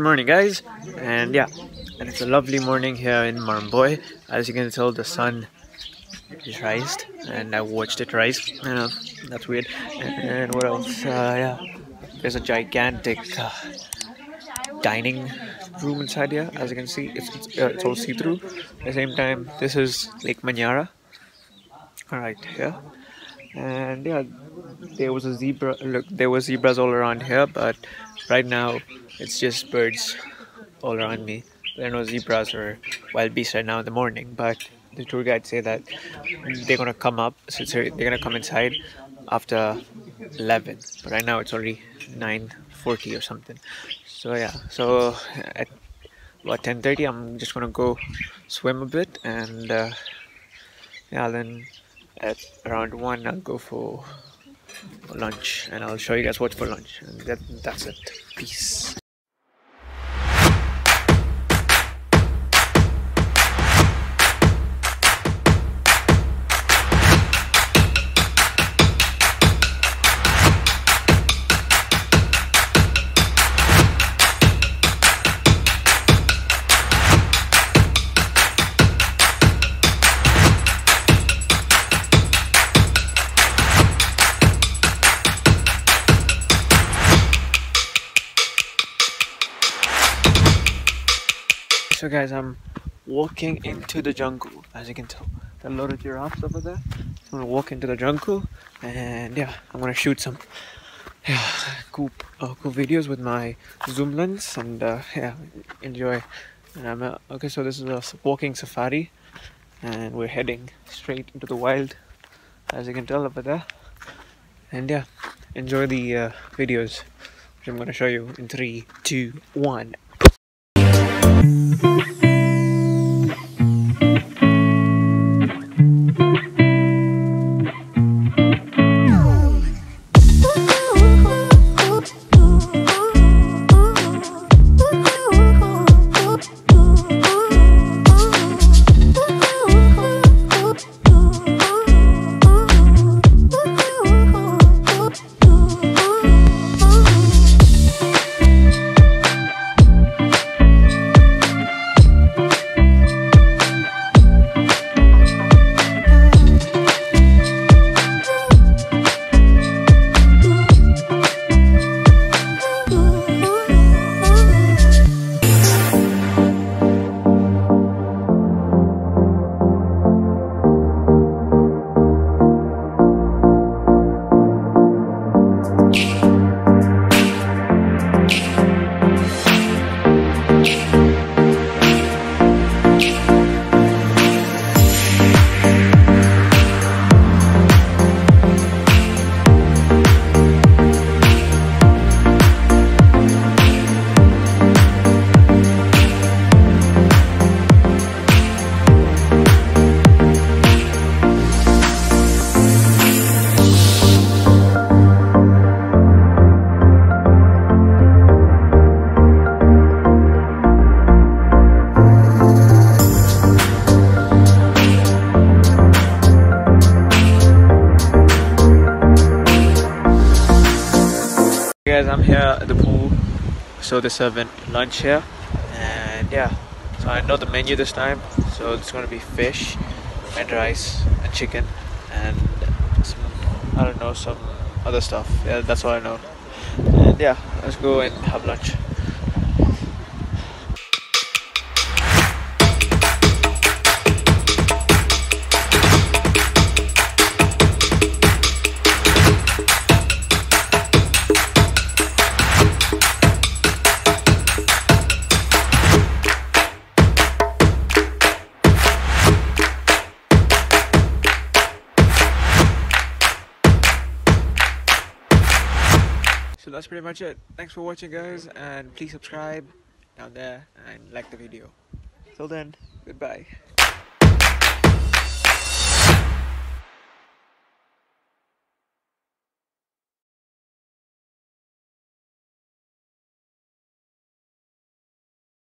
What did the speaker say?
Good morning guys. And yeah and it's a lovely morning here in Maramboi as you can tell the sun is rised and I watched it rise. Uh, that's weird. And what else? Uh, yeah there's a gigantic uh, dining room inside here as you can see. It's, it's, uh, it's all see-through. At the same time this is Lake Manyara right here. And yeah there was a zebra look there were zebras all around here but right now it's just birds all around me. There are no zebras or wildebeests right now in the morning but the tour guide say that they're gonna come up so they're gonna come inside after 11 but right now it's already 9:40 or something. So yeah. So at about 10:30 I'm just gonna go swim a bit and uh, yeah then at around 1 I'll go for lunch and I'll show you guys what for lunch. And that, that's it. Peace so guys i'm walking into the jungle. As you can tell there a lot of giraffes over there. I'm gonna walk into the jungle and yeah i'm gonna shoot some yeah cool uh, cool videos with my zoom lens and uh, yeah enjoy. And i'm uh, okay so this is a walking safari and we're heading straight into the wild as you can tell over there. And yeah enjoy the uh, videos which i'm gonna show you in three two one thank you so they're serving lunch here and yeah so i know the menu this time. So it's to be fish and rice and chicken and some i don't know some other stuff. Yeah that's all i know. And yeah let's go and have lunch that's pretty much it. Thanks for watching guys and please subscribe down there and like the video. Till then. Goodbye